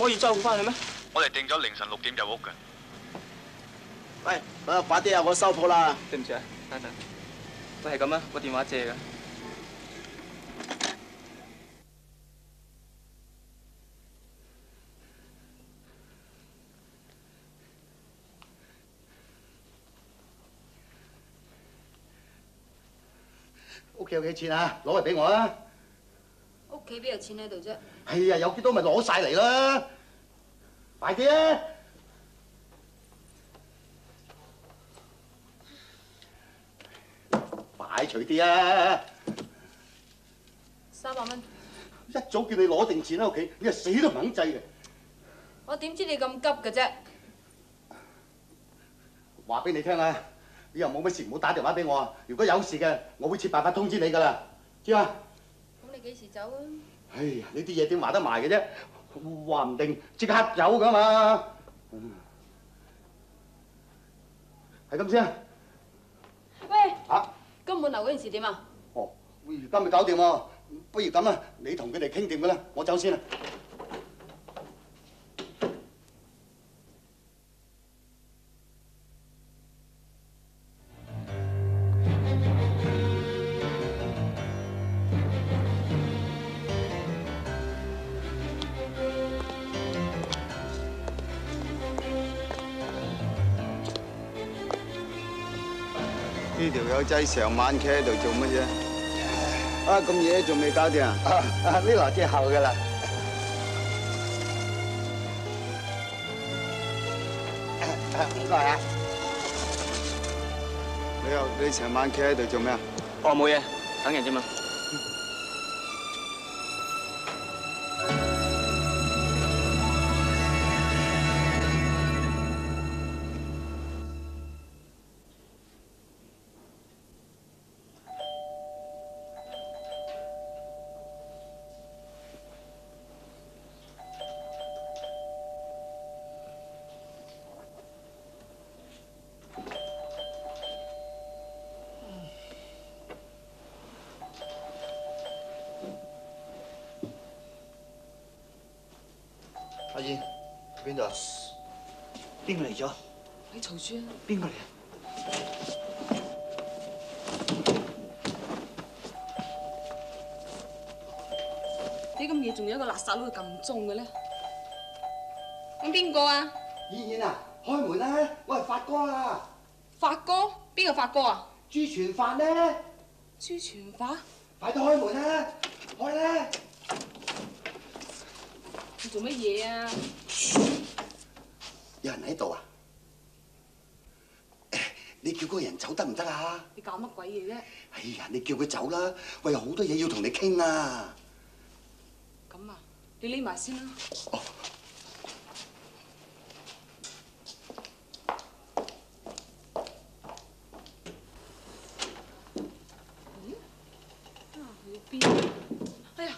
可以周翻去咩？我哋定咗凌晨六點入屋嘅。喂，啊快啲啊！我收鋪啦。對唔住啊，等等。喂，係咁啊，個電話借㗎。屋企有幾錢啊？攞嚟俾我啊！屋企邊有錢喺度啫？係啊，有幾多咪攞晒嚟啦！快啲啊！快除啲啊！三百蚊。一早叫你攞定錢喺屋企，你係死都唔肯制嘅。我點知你咁急嘅啫？話俾你聽啊！你又冇乜事，唔好打電話俾我啊！如果有事嘅，我會設辦法通知你噶啦，知嘛？咁你幾時走啊？哎呀，呢啲嘢点话得埋嘅啫？话唔定即刻走噶嘛。系咁先啊！喂，啊，金滿樓嗰件事点啊？哦，而家咪搞掂喎，不如咁啦，你同佢哋倾掂噶啦，我走先啦。呢條友仔成晚企喺度做乜嘢？啊咁夜仲未搞掂啊？啊，呢來之後噶啦。唔該啊。你又你成晚企喺度做咩啊？哦，冇嘢，等人啫嘛。邊度啊？邊個嚟咗？你嘈住啊！邊個嚟啊？你咁夜仲有一個垃圾佬去撳鐘嘅咧？咁邊個啊？燕燕啊，開門啦！我係發哥啊！發哥？邊個發哥啊？朱全發咧，朱全發？快啲開門啦！開啦！你做乜嘢啊？有人喺度啊？誒你叫嗰個人走得唔得啊？你搞乜鬼嘢啫？哎呀，你叫佢走啦！我有好多嘢要同你傾啊！咁啊，你匿埋先啦。咦？啊，去咗邊？哎呀！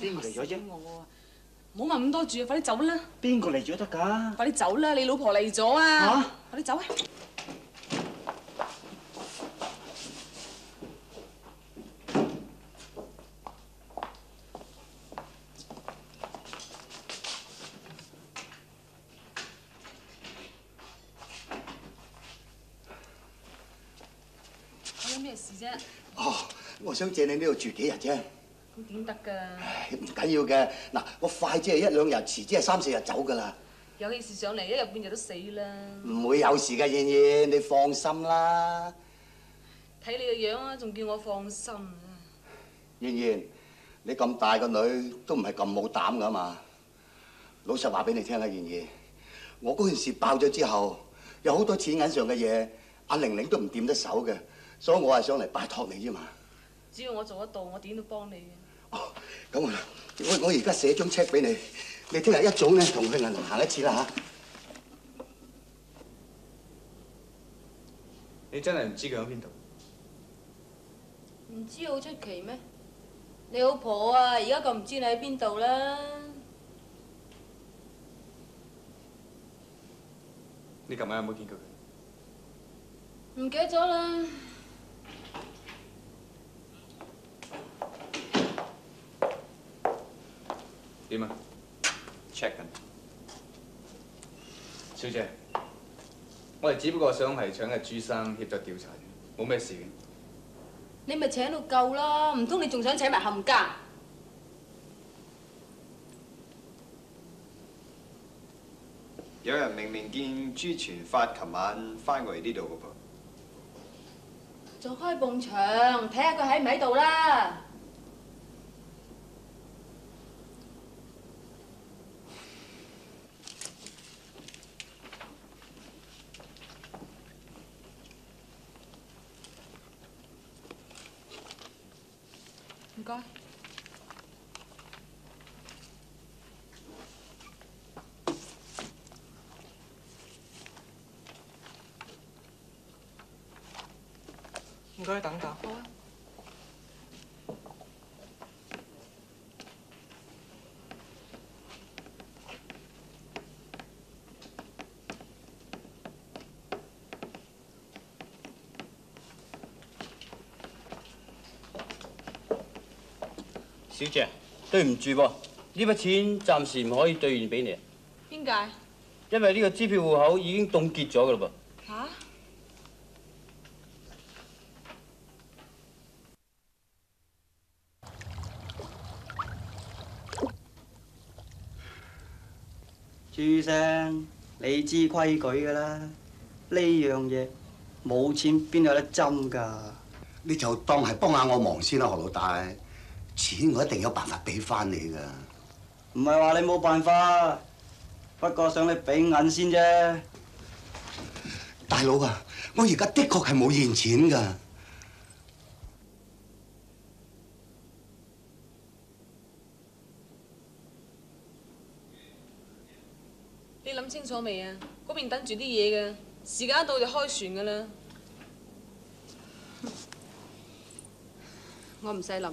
邊個嚟咗啫我啊！唔好問咁多住啊，快啲走啦！邊個嚟咗得㗎？快啲走啦！你老婆嚟咗啊！嚇快啲走啊！我有咩事啫？哦，我想借你呢度住幾日啫。咁點得㗎？唉唔緊要嘅，嗱，我快即係一兩日，遲即係三四日走㗎啦，有件事上嚟，一日半日都死啦！唔會有事噶，燕燕，你放心啦。睇你個樣啊，仲叫我放心啊！燕燕，你咁大個女都唔係咁冇膽㗎嘛。老實話俾你聽啊，燕燕，我嗰件事爆咗之後，有好多錢銀上嘅嘢，阿玲玲都唔掂得手嘅，所以我係上嚟拜託你啫嘛。只要我做得到，我點都幫你嘅。咁我我我而家寫張 check 俾你，你聽日一早咧同去銀行行一次啦嚇。你真係唔知佢喺邊度？唔知好出奇咩？你老婆啊，而家咁唔知你喺邊度啦？你琴晚有冇見過佢？唔記得咗啦。點啊？check 緊。小姐，我哋只不過想係請阿朱生協助調查啫，冇咩事嘅。你咪請到夠啦，唔通你仲想請埋冚家？有人明明見朱全發琴晚翻過嚟呢度嘅就開埲牆睇下佢喺唔喺度啦。該。唔該，等等。小姐，對唔住喎，呢筆錢暫時唔可以兌現俾你，邊解？因為呢個支票户口已經凍結咗噶啦噃。嚇？朱生，你知規矩噶啦，呢樣嘢冇錢邊有得針㗎？你就當係幫下我忙先啦，何老大。錢我一定有辦法俾翻你噶。唔係話你冇辦法，不過想你俾銀先啫。大佬啊，我而家的確係冇現錢噶。你諗清楚未啊？嗰邊等住啲嘢嘅，時間一到就開船噶啦。我唔使諗。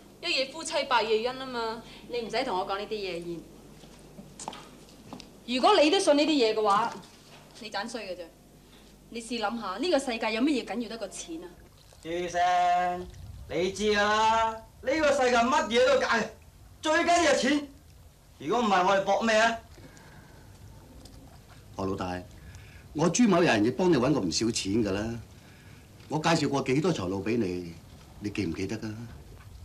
一夜夫妻百夜恩啊嘛。你唔使同我講呢啲嘢，燕。如果你都信呢啲嘢嘅話，你盞衰嘅啫。你試諗下，呢個世界有乜嘢緊要得過錢啊？朱生，你知啦，呢個世界乜嘢都假嘅，最緊要係錢。如果唔係，我哋搏咩啊？何老大，我朱某人亦幫你揾過唔少錢噶啦。我介紹過幾多財路俾你，你記唔記得噶？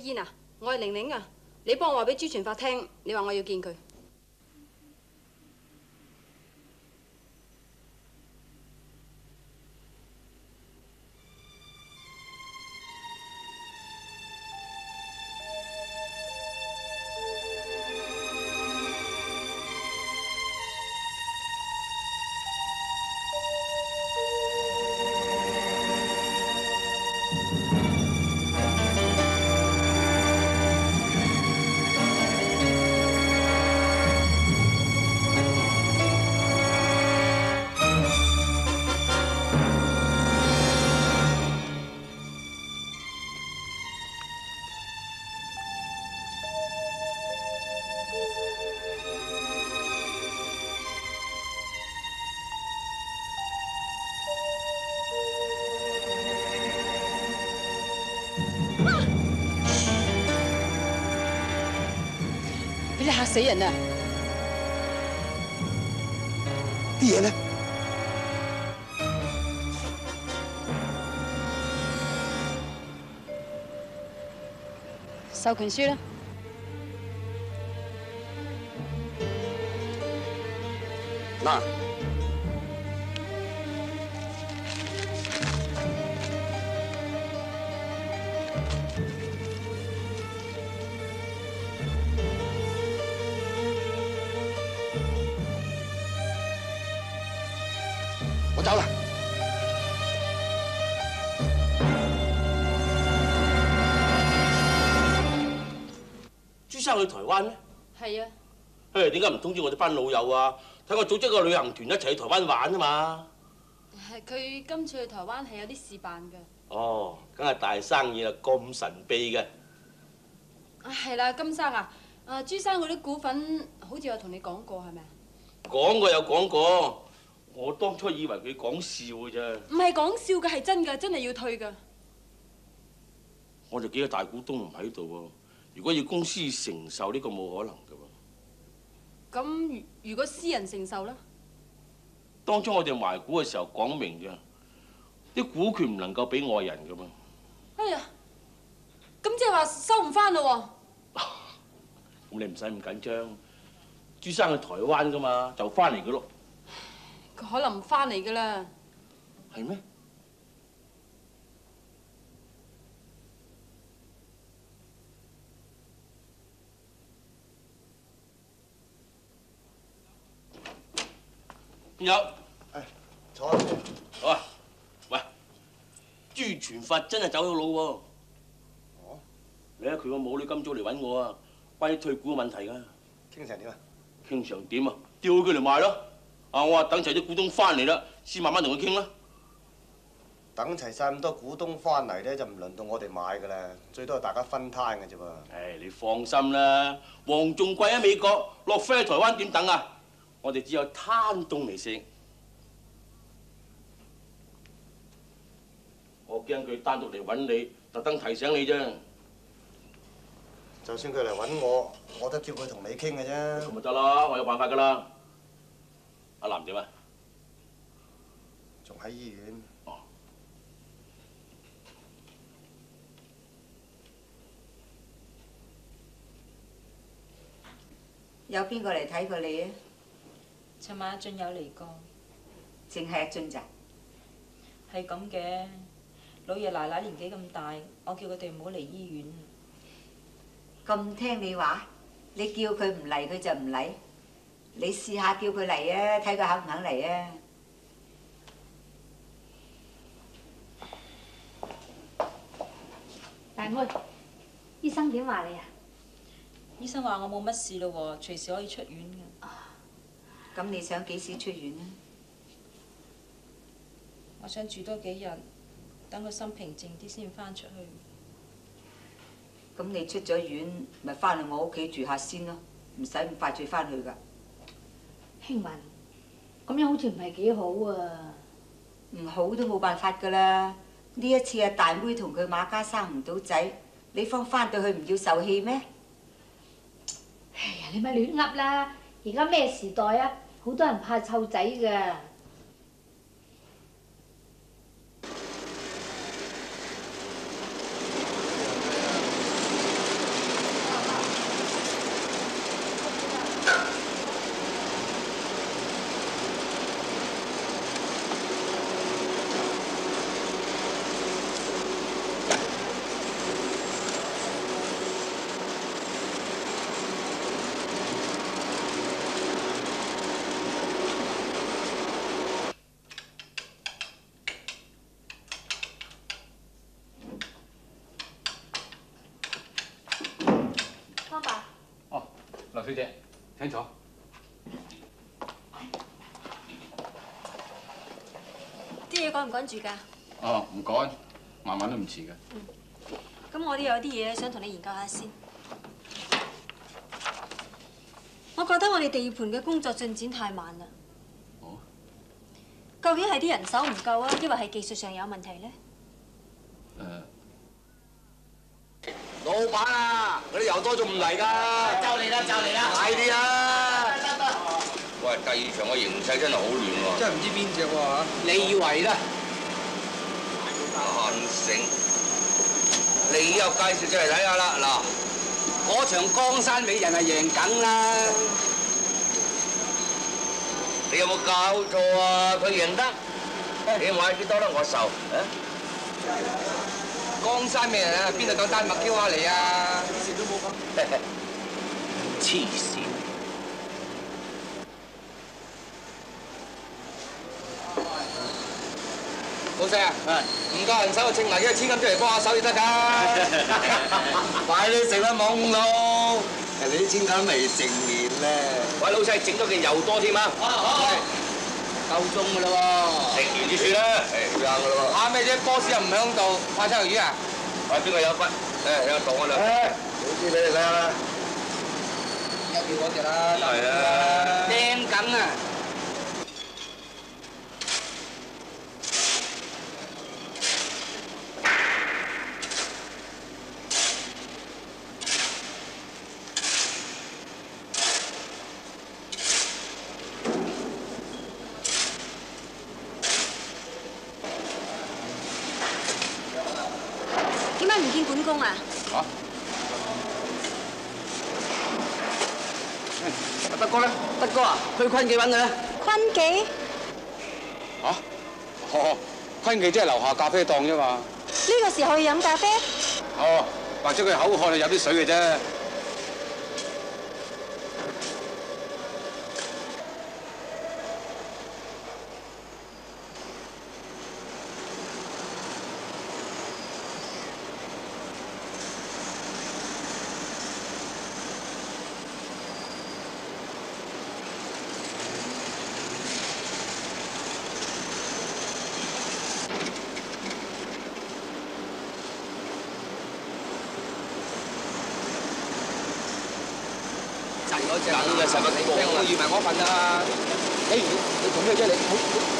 喂，阿燕啊，我系玲玲啊，你帮我话俾朱全发听，你话我要见佢。死人啊！啲嘢咧？授權書啦，通知我哋班老友啊？睇我組織個旅行團一齊去台灣玩啊嘛！係佢今次去台灣係有啲事辦㗎。哦，梗係大生意啦，咁神秘嘅。啊，係啦，金生啊，啊朱生嗰啲股份好似有同你講過係咪啊？講過有講過，我當初以為佢講笑嘅啫。唔係講笑嘅，係真嘅，真係要退㗎。我哋幾個大股東唔喺度喎，如果要公司承受呢個冇可能㗎喎。咁如如果私人承受咧？當初我哋賣股嘅時候講明嘅，啲股權唔能夠俾外人噶嘛。哎呀，咁即係話收唔翻咯咁你唔使咁緊張，朱生去台灣噶嘛，就翻嚟噶咯。佢可能唔翻嚟噶啦。係咩？有，坐住。好啊。喂，朱全發真係走咗佬喎。哦。你睇佢個母女今早嚟揾我啊，關於退股嘅問題㗎。傾成點啊？傾成點啊？調佢嚟賣咯。啊，我話等齊啲股東翻嚟啦，先慢慢同佢傾啦。等齊晒咁多股東翻嚟咧，就唔輪到我哋買噶啦，最多係大家分攤嘅啫噃。唉，你放心啦，黃仲貴喺美國，落飛喺台灣點等啊？我哋只有攤凍嚟食。我驚佢單獨嚟揾你，特登提醒你啫。就算佢嚟揾我，我都叫佢同你傾嘅啫。咁咪得啦，我有辦法噶啦。阿南點啊？仲喺醫院。哦。有邊個嚟睇過你啊？尋晚阿俊有嚟過，淨係阿俊咋？係咁嘅。老爺奶奶年紀咁大，我叫佢哋唔好嚟醫院。咁聽你話，你叫佢唔嚟佢就唔嚟。你試下叫佢嚟啊，睇佢肯唔肯嚟啊？大妹，醫生點話你啊？醫生話我冇乜事咯喎，隨時可以出院嘅。咁你想幾時出院啊？我想住多幾日，等個心平靜啲先翻出去。咁你出咗院，咪翻去我屋企住下先咯，唔使咁快脆翻去噶。興文，咁樣好似唔係幾好啊！唔好都冇辦法噶啦。呢一次啊，大妹同佢馬家生唔到仔，你方翻到去唔要受氣咩？哎呀，你咪亂噏啦！而家咩時代啊？好多人怕臭仔噶。方爸。哦，劉小姐，請坐。啲嘢趕唔趕住㗎？哦，唔趕，慢慢都唔遲嘅。咁我都有啲嘢想同你研究下先。我覺得我哋地盤嘅工作進展太慢啦。哦。究竟係啲人手唔夠啊，抑或係技術上有問題咧？誒。老闆啊，嗰啲油多仲唔嚟㗎？就嚟啦，就嚟啦！快啲啊！喂，第二場嘅形勢真係好亂喎。真係唔知邊只喎你以為咧？韓城，你又介紹出嚟睇下啦。嗱，嗰場江山美人係贏緊啦。你有冇搞錯啊？佢贏得，你買幾多啦？我受。江山美人啊，邊度夠丹麥 Q 下嚟啊？黐線！老細啊，唔夠人手就稱埋幾個千金出嚟幫下手就得㗎。快啲食啦，懵佬！人哋啲千金未成年咧。喂，老細整多件又多添啊！夠鐘㗎啦喎。食完就算啦，誒，啱㗎啦怕咩啫？boss 又唔喺度，怕抽魷魚啊？喎。喂，邊個有筆？誒，有個檔嗰度。好啲俾你睇下啦。一條嗰隻啦，係啊。釘緊啊！點解唔見管工啊？嚇？德哥咧？德哥啊，去坤記揾佢啦。坤記？嚇？哦，坤記即係樓下咖啡檔啫嘛。呢個時候去飲咖啡？哦，或者佢口渴就飲啲水嘅啫。陣嗰只。等嘅使乜講啊？我預埋我份啊！誒，你你做咩啫？你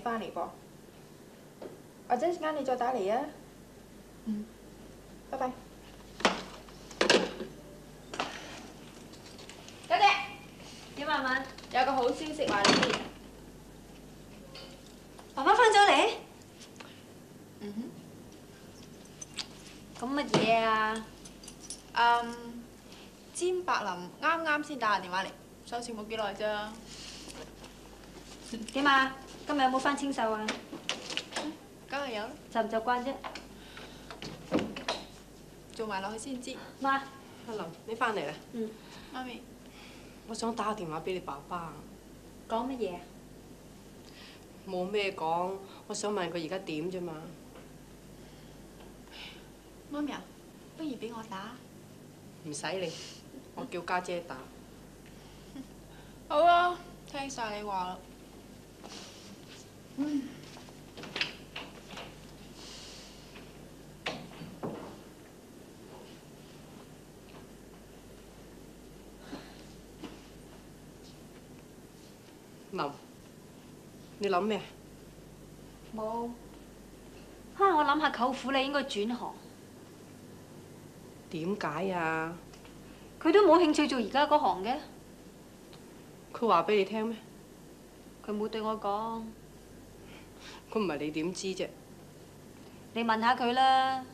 翻嚟噃，或者陣間你再打嚟啊。嗯，拜拜。家姐，點啊文？有個好消息話你知。爸爸翻咗嚟？嗯咁乜嘢啊？嗯，詹柏林啱啱先打個電話嚟，收錢冇幾耐啫。點啊？今日有冇翻清秀啊？梗係有啦，習唔習慣啫？做埋落去先知。媽，阿林，你翻嚟啦？嗯。媽咪，我想打個電話俾你爸爸。講乜嘢啊？冇咩講，我想問佢而家點啫嘛。媽咪啊，不如俾我打。唔使你，我叫家姐打。好啊，聽晒你話啦。嗯。林，你諗咩？冇。哈！我諗下舅父你應該轉行。點解啊？佢都冇興趣做而家嗰行嘅。佢話俾你聽咩？佢冇對我講。佢唔係你點知啫？你問下佢啦。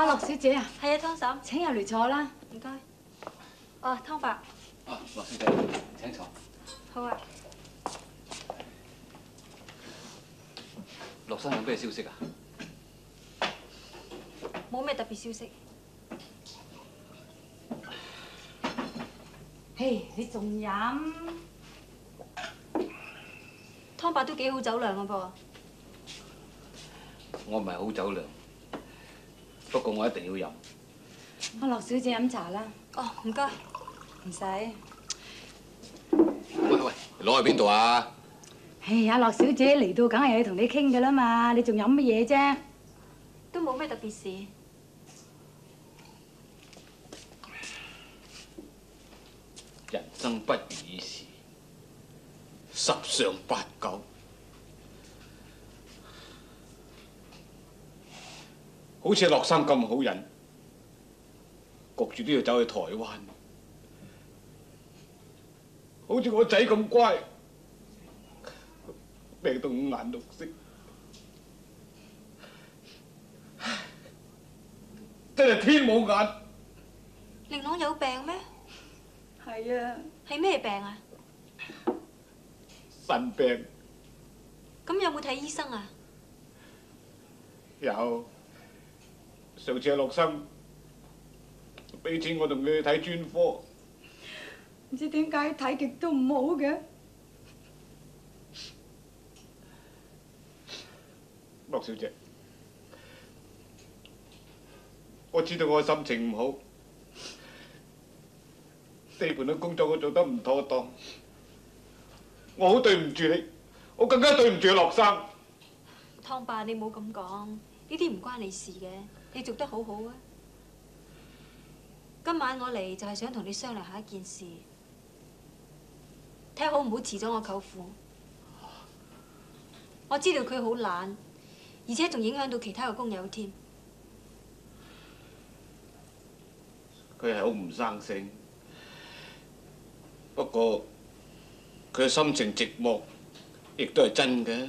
阿樂小姐啊，係啊，湯嬸。請入嚟坐啦。唔該。哦，湯伯。啊，樂小姐，請坐。好啊。樂生有咩消息啊？冇咩特別消息。嘿，你仲飲？湯伯都幾好酒量嘅噃。我唔係好酒量，不過我一定要飲。阿樂小姐飲茶啦。哦，唔該。唔使。喂喂，攞去邊度啊？唉，阿樂小姐嚟到，梗係要同你傾㗎啦嘛，你仲飲乜嘢啫？都冇咩特別事。人生不如意事十常八九，好似乐生咁好人，焗住都要走去台灣。好似我仔咁乖，病到五顏六色，真係天冇眼。玲朗有病咩？係啊。係咩病啊？腎病咁有冇睇醫生啊？有，上次阿樂生俾錢我同佢去睇專科。唔知點解睇極都唔好嘅。樂小姐，我知道我心情唔好，地盤嘅工作我做得唔妥當，我好對唔住你，我更加對唔住樂生。湯爸，你冇咁講，呢啲唔關你事嘅，你做得好好啊。今晚我嚟就係想同你商量下一件事，睇下好唔好辭咗我舅父。我知道佢好懶，而且仲影響到其他嘅工友添。佢係好唔生性，不過佢嘅心情寂寞，亦都係真嘅。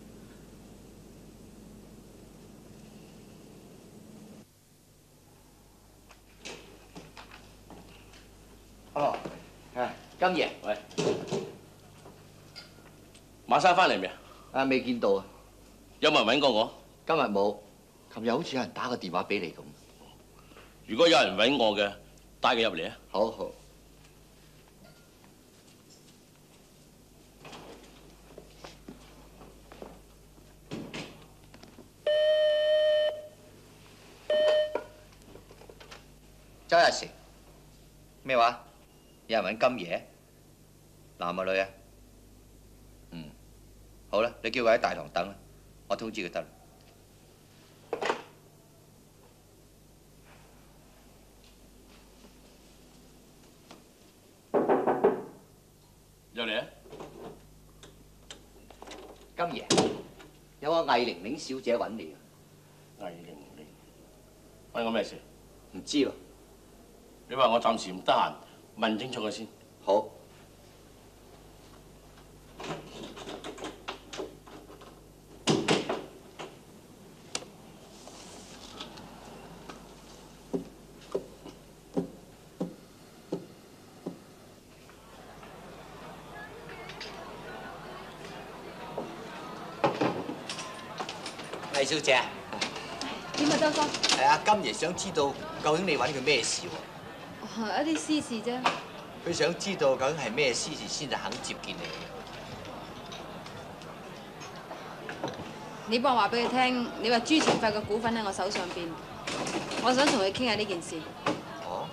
金爺，喂，馬生翻嚟未啊？啊，未見到啊。有冇人揾過我？今日冇，琴日好似有人打個電話俾你咁。如果有人揾我嘅，帶佢入嚟啊！好好。周日成，咩話？有人揾金爺？男啊女啊？嗯，好啦，你叫佢喺大堂等啦，我通知佢得啦。入嚟啊！金爺，有個魏玲玲小姐揾你啊！魏玲玲，揾我咩事？唔知喎。你話我暫時唔得閒，問清楚佢先。好。魏小姐，點啊，周生？係啊，金爺想知道究竟你揾佢咩事喎？一啲私事啫。佢想知道究竟係咩私事先至肯接見你。你幫我話俾佢聽，你話朱全發嘅股份喺我手上邊，我想同佢傾下呢件事。哦。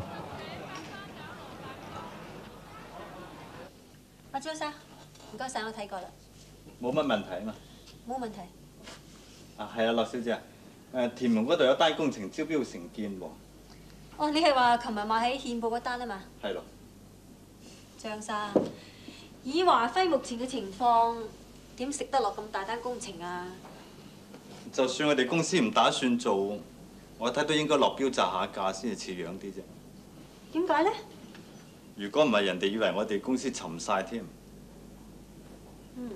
阿張生，唔該晒，我睇過啦，冇乜問題啊嘛。冇問題。啊，係啊，樂小姐啊，誒，屯門嗰度有單工程招標承建喎。哦，你係話琴日買喺憲報嗰單啊嘛？係咯。張生，以華輝目前嘅情況，點食得落咁大單工程啊？就算我哋公司唔打算做，我睇都應該落標砸下價先至似樣啲啫。點解呢？如果唔係，人哋以為我哋公司沉晒添。嗯，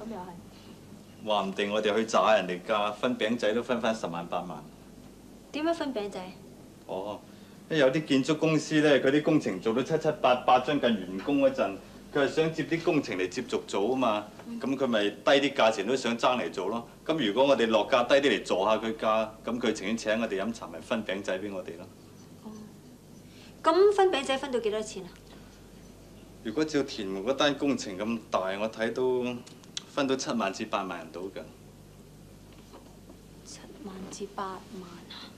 咁又係。話唔定我哋去砸下人哋價，分餅仔都分翻十萬八萬。點樣分餅仔？哦，因為有啲建築公司咧，佢啲工程做到七七八八，將近完工嗰陣，佢係想接啲工程嚟接續做啊嘛。咁佢咪低啲價錢都想爭嚟做咯。咁如果我哋落價低啲嚟做下佢價，咁佢情願請我哋飲茶，咪分餅仔俾我哋咯。咁分餅仔分到幾多錢啊？如果照田門嗰單工程咁大，我睇都分到七萬至八萬人到㗎。七萬至八萬啊！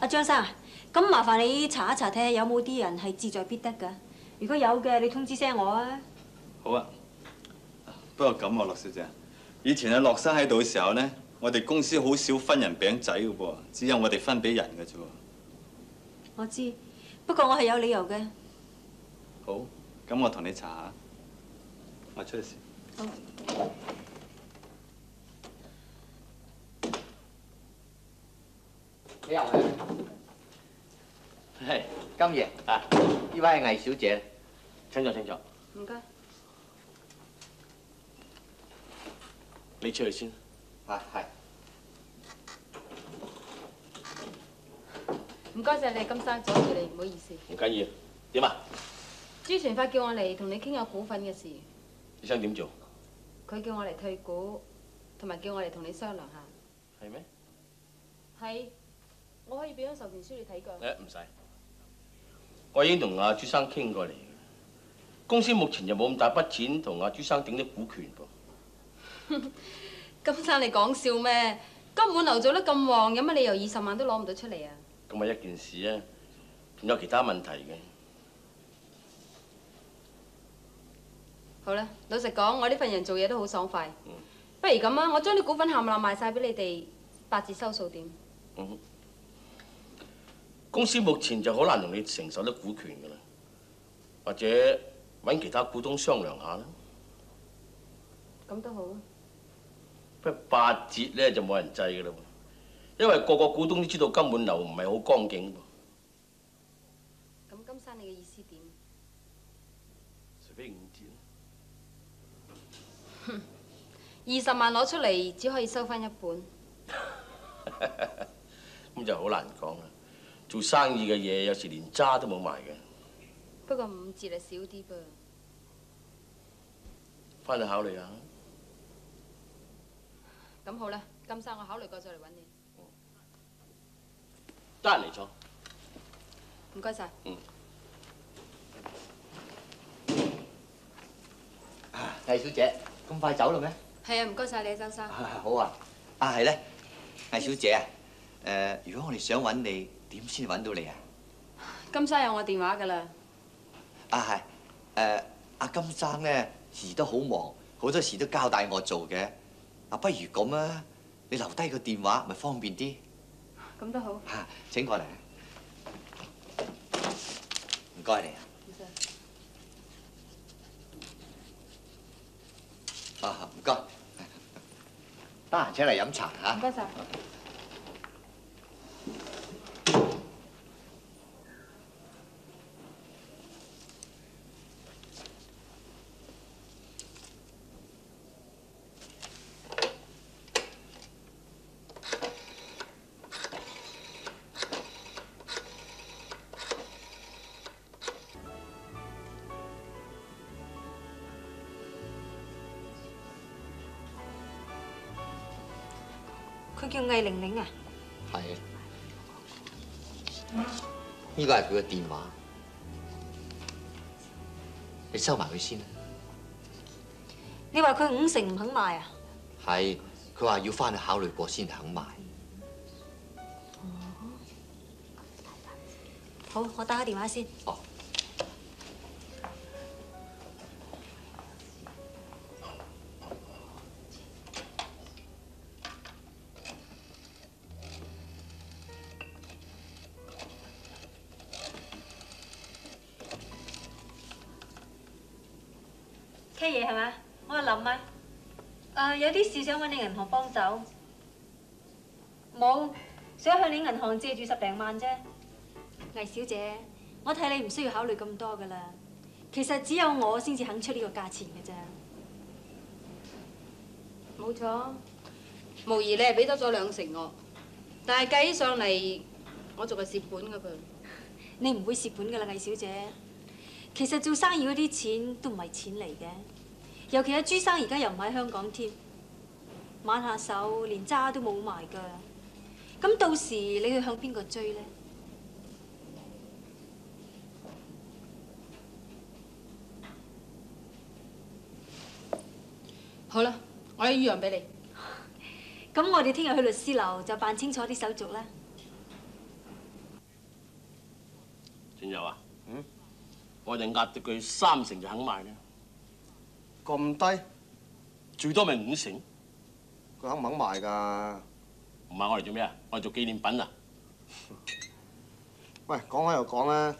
阿張生，咁麻煩你查一查睇下有冇啲人係志在必得㗎。如果有嘅，你通知聲我啊。好啊，不過咁啊，樂小姐，以前阿樂生喺度嘅時候咧，我哋公司好少分人餅仔嘅噃，只有我哋分俾人嘅啫喎。我知，不過我係有理由嘅。好，咁我同你查下，我出去先。好。你又係？係金爺啊！呢位係魏小姐，請坐請坐。唔該。你出去先。啊，係。唔該晒你，金生阻住你，唔好意思。唔緊要。點啊？朱傳發叫我嚟同你傾下股份嘅事，你想點做？佢叫我嚟退股，同埋叫我嚟同你商量下。係咩？係，我可以俾張授權書你睇過。誒唔使，我已經同阿朱生傾過嚟。公司目前就冇咁大筆錢同阿朱生頂啲股權噃。金生你講笑咩？金滿樓做得咁旺，有乜理由二十萬都攞唔到出嚟啊？咁啊一件事啊，仲有其他問題嘅。好啦，老實講，我呢份人做嘢都好爽快。不如咁啊，我將啲股份冚唪唥賣晒俾你哋，八字收數點？嗯。公司目前就好难同你承受得股权㗎啦，或者揾其他股東商量下啦。咁都好啊。不過八折咧就冇人制㗎啦，因為個個股東都知道金滿樓唔係好光景噃。咁金生你嘅意思點？除非五折。二十萬攞出嚟，只可以收翻一半。咁就好難講啦。做生意嘅嘢有時連渣都冇埋嘅。不過五折係少啲噃。翻去考慮下。咁好啦，金生，我考慮過再嚟揾你。得閒嚟坐。唔該晒。嗯。魏小姐，咁快走啦咩？係啊，唔該晒你，周生。好啊。啊，係咧，魏小姐啊，誒，如果我哋想揾你，點先揾到你啊？金生有我電話㗎啦。啊，係，誒，阿金生咧，時都好忙，好多時都交代我做嘅。啊，不如咁啊，你留低個電話，咪方便啲。咁都好。嚇，請過嚟。唔該你啊。啊，唔該。得閒請嚟飲茶嚇。唔該晒。魏玲玲啊？係。呢個係佢嘅電話，你收埋佢先啦。你話佢五成唔肯賣啊？係，佢話要翻去考慮過先肯賣。好，我打個電話先。哦。K 嘢係咪？我係林啊。誒、有啲事想揾你銀行幫手。冇，想向你銀行借住十零萬啫。魏小姐，我睇你唔需要考慮咁多噶啦。其實只有我先至肯出呢個價錢嘅啫。冇錯，無疑你係俾多咗兩成我，但係計起上嚟，我仲係蝕本噶噃。你唔會蝕本噶啦，魏小姐。其實做生意嗰啲錢都唔係錢嚟嘅，尤其阿朱生而家又唔喺香港添，晚下手連渣都冇埋噶。咁到時你去向邊個追呢？好啦，我有依樣俾你。咁我哋聽日去律師樓就辦清楚啲手續啦。仲有啊？嗯，我就壓到佢三成就肯賣啦。咁低？最多咪五成？佢肯唔肯賣㗎？唔係我嚟做咩啊？我嚟做紀念品啊！喂，講開又講啦，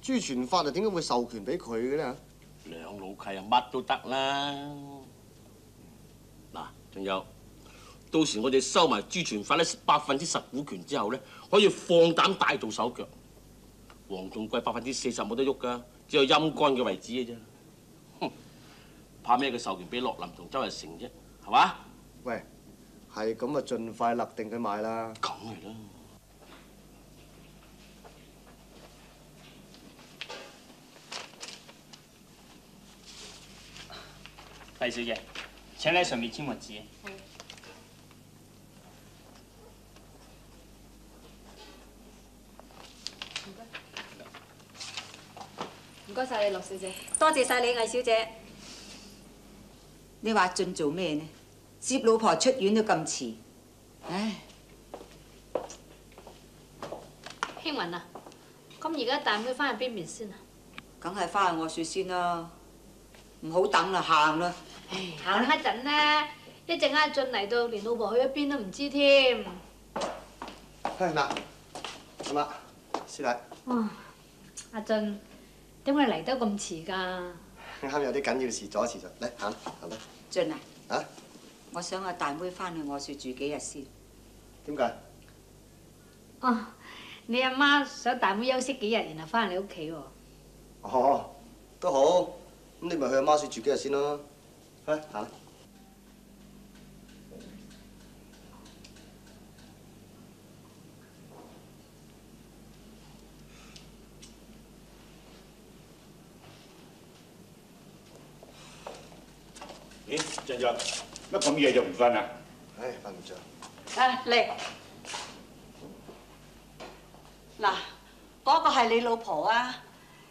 朱傳發啊點解會授權俾佢嘅咧？兩老契啊，乜都得啦。嗱，仲有，到時我哋收埋朱傳發咧百分之十股權之後咧，可以放膽大做手腳。黃仲貴百分之四十冇得喐㗎，只有陰乾嘅位置嘅啫。哼，怕咩？佢授權俾洛林同周日成啫，係嘛？喂，係咁啊，盡快勒定佢買啦。梗係啦。黎小姐，請你喺上面簽個字。唔該晒你，陸小姐。多謝晒你，魏小姐。你話俊做咩呢？接老婆出院都咁遲，唉！興雲啊，咁而家大妹翻去邊邊先啊？梗係翻去我處先啦，唔好等啦，行啦。行一陣啦，一陣間俊嚟到，連老婆去咗邊都唔知添。係嗱，阿媽，師奶，哇！阿俊，點解嚟得咁遲㗎？啱有啲緊要事阻遲咗，嚟行行啦。俊啊，啊？我想阿大妹翻去我處住幾日先。點解？哦，你阿媽想大妹休息幾日，然後翻嚟你屋企喎。哦，都好，咁你咪去阿媽處住幾日先咯。去行。咦，乜咁夜就唔瞓啊？唉，瞓唔着。啊嚟嗱，嗰個係你老婆啊！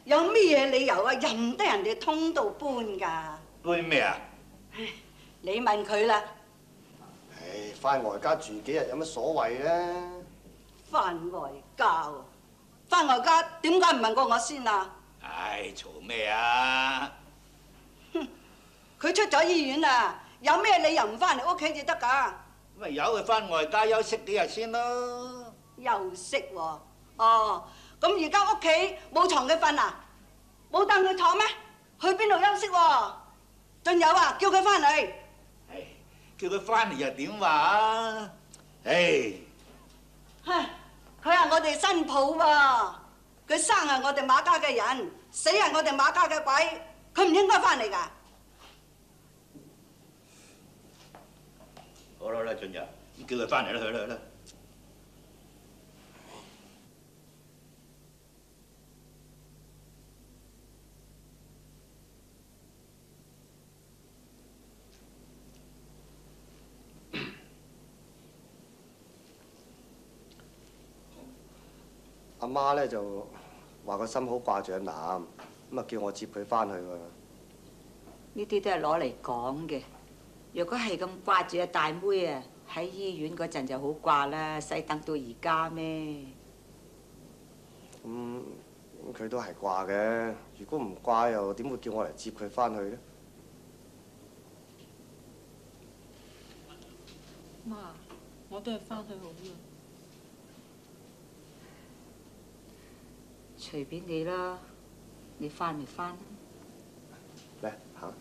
有咩嘢理由啊？任得人哋通道搬㗎？搬咩啊？你問佢啦，唉，翻外家住幾日有乜所謂咧？翻外家喎，翻外家點解唔問過我先啊？唉，嘈咩啊？佢出咗醫院啦，有咩理由唔翻嚟屋企至得㗎？咪由佢翻外家休息幾日先咯。休息喎，哦，咁而家屋企冇床佢瞓啊，冇凳佢坐咩？去邊度休息喎？仲有啊，叫佢翻嚟。唉叫佢翻嚟又點話啊？唉，唉，佢係我哋新抱喎，佢生係我哋馬家嘅人，死係我哋馬家嘅鬼，佢唔應該翻嚟㗎。好啦好啦，俊日，叫佢翻嚟啦，去啦去啦。阿媽咧就話個心好掛住阿男，咁啊叫我接佢翻去喎。呢啲都係攞嚟講嘅。若果係咁掛住阿大妹啊，喺醫院嗰陣就好掛啦，使等到而家咩？咁咁佢都係掛嘅，如果唔掛又點會叫我嚟接佢翻去咧？媽，我都係翻去好啦。隨便你啦，你翻咪翻。嚟行。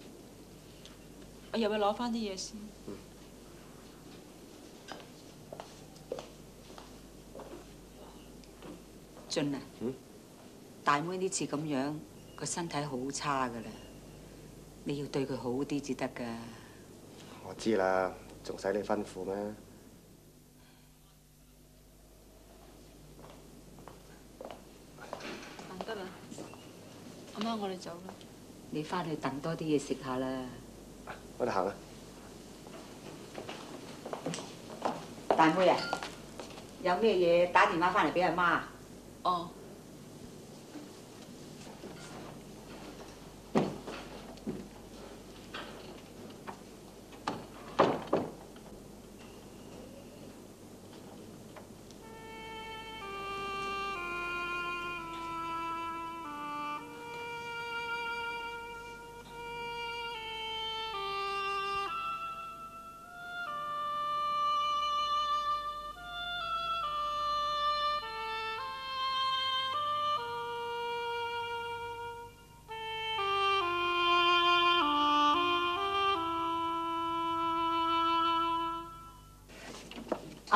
我入去攞翻啲嘢先。俊啊，大妹呢次咁樣個身體好差噶啦，你要對佢好啲至得噶。我知啦，仲使你吩咐咩？唔得啦，阿媽，我哋走啦。你翻去等多啲嘢食下啦。我哋行啦。大妹啊，有咩嘢打电话翻嚟俾阿媽。哦。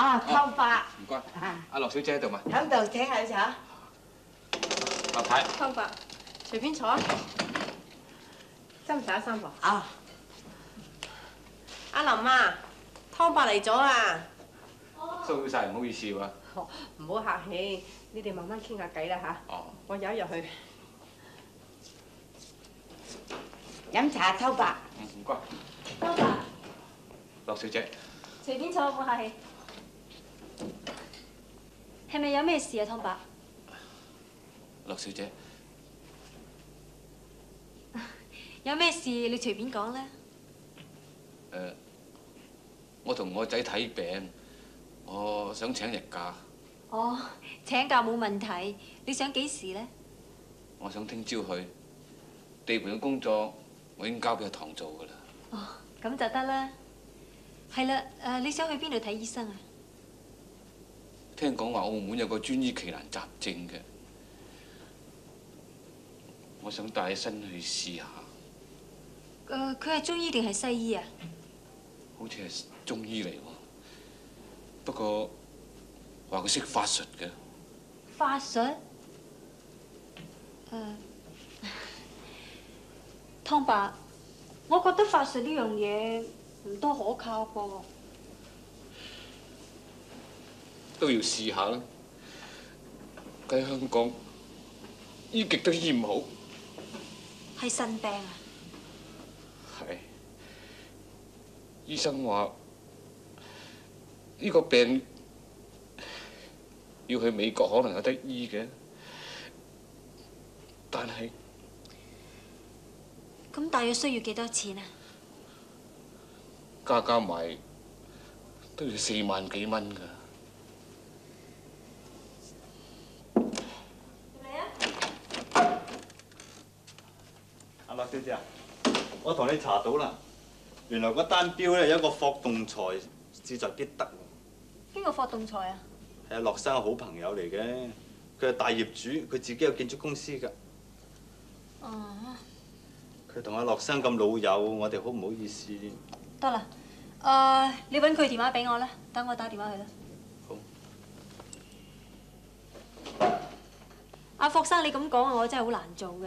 啊，湯伯。唔該。阿樂小姐喺度嘛？喺度請下坐。阿太。偷白，隨便坐。使唔使啊，三婆？啊。阿林啊，湯伯嚟咗啊！蘇晒，唔好意思喎。唔好客氣，你哋慢慢傾下偈啦吓。哦。我有一日去。飲茶，偷白。嗯，唔該。湯白，樂小姐，隨便坐，唔好客氣。係咪有咩事啊，湯伯？樂小姐，有咩事你隨便講啦。誒，我同我仔睇病，我想請日假，哦，請假冇問題，你想幾時呢？我想聽朝去地盤嘅工作，我已經交俾阿唐做㗎啦。哦，咁就得啦。係啦，誒，你想去邊度睇醫生啊？聽講話澳門有個專醫奇難雜症嘅，我想帶起身去試下，誒，佢係中醫定係西醫啊？好似係中醫嚟喎。不過話佢識法術嘅，法術？誒，湯伯，我覺得法術呢樣嘢唔多可靠噃。都要試下啦。喺香港醫極都醫唔好，係腎病啊？係醫生話呢個病要去美國可能有得醫嘅，但係咁大約需要幾多錢啊？加加埋都要四萬幾蚊㗎。小姐啊，我同你查到啦，原來嗰單標咧有一個霍棟才志在必得喎，邊個霍棟才啊？係阿樂生嘅好朋友嚟嘅，佢係大業主，佢自己有建築公司㗎。哦，佢同阿樂生咁老友，我哋好唔好意思。得啦。誒，你揾佢電話俾我啦，等我打電話去啦。好。阿霍生，你咁講我真係好難做嘅。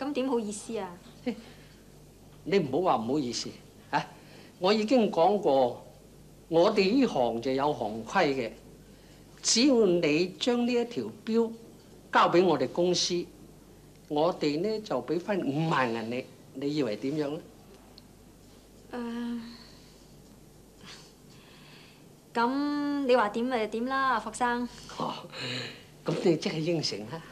咁點好意思啊？你唔好話唔好意思嚇、我已經講過，我哋呢行就有行規嘅。只要你將呢一條標交俾我哋公司，我哋呢就俾翻五萬銀你。你以為點樣咧？誒，咁你話點咪點啦，阿霍生。哦，咁你即係應承啦。